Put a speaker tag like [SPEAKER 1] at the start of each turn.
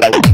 [SPEAKER 1] Bye.